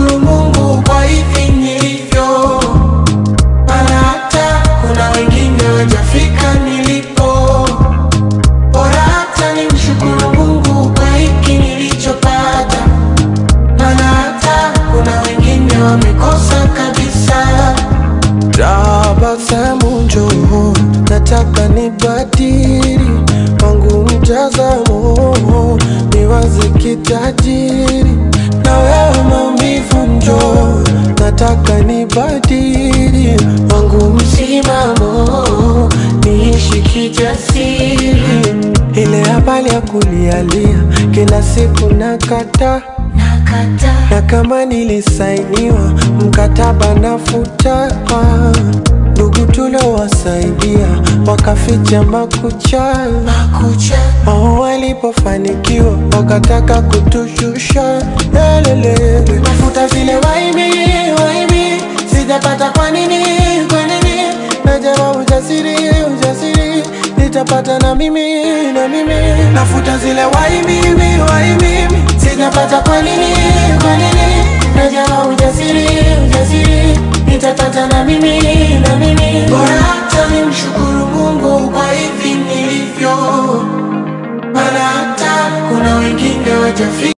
namshukuru Mungu kwa hivi nilivyo, maana hata kuna wengine wajafika nilipo. Bora hata nimshukuru Mungu kwa hiki nilichopata, maana hata kuna wengine wamekosa kabisa. Tabasamu njoo, nataka nibadili wangu mtazamo, niwaze kitajiri, nataka nibadili. Wangu msimamo, niishi kijasiri, ile habari ya kulialia kila siku nakata. Nakata. Na kama nilisainiwa mkataba nafuta, ndugu tuliowasaidia wakaficha makucha, makucha. Wao walipofanikiwa wakataka kutushusha. Lelele, mafuta Sijapata nini, kwa nini najawa ujasiri, ujasiri. Nitapata na mimi, na mimi. Nafuta zile wai mimi, wai mimi. Sijapata. Kwa nini, kwa nini najawa ujasiri, ujasiri. Nitapata na mimi, na mimi. Bora hata ni mshukuru Mungu kwa hivi nilivyo, maana hata kuna wengine wajafika.